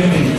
tienen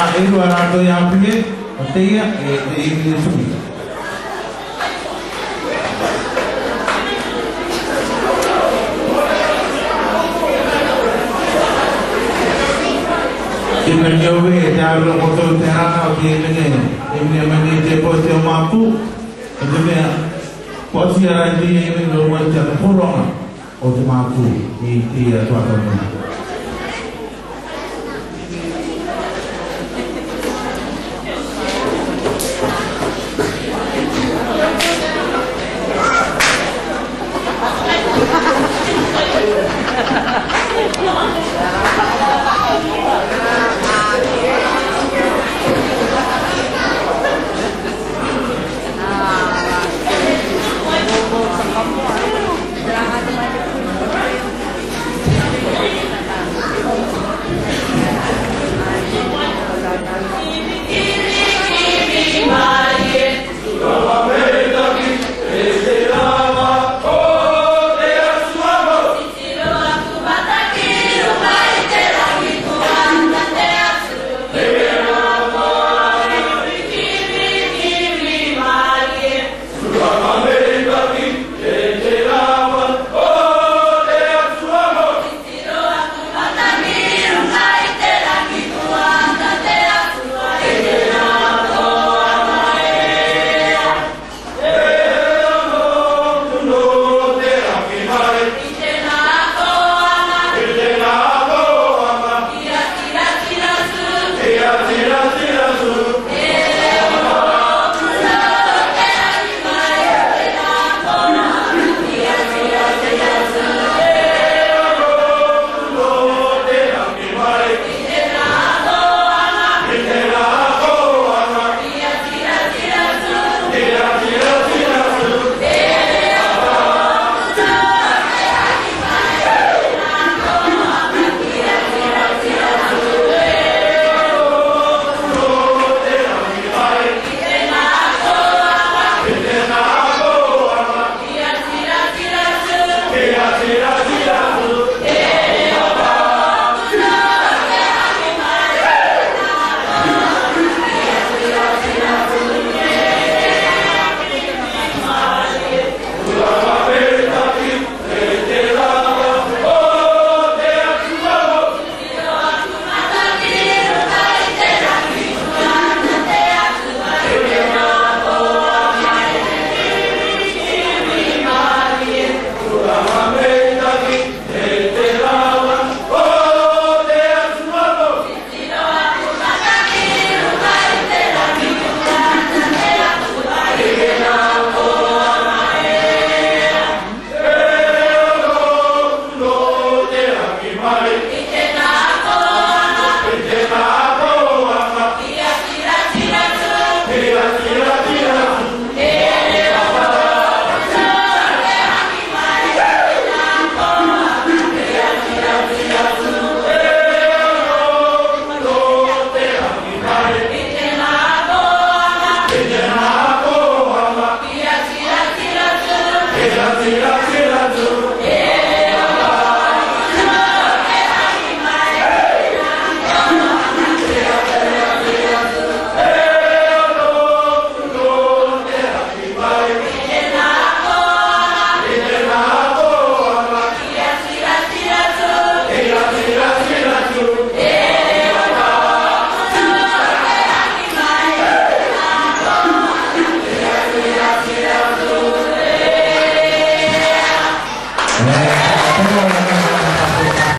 Ah, itu orang tu yang pergi, dia eh dia ini. Imenyove jalo moto terana ki menye imne mani te poste mapu imne posi ara di imne lo mo cha porona o te mapu i ti tua tua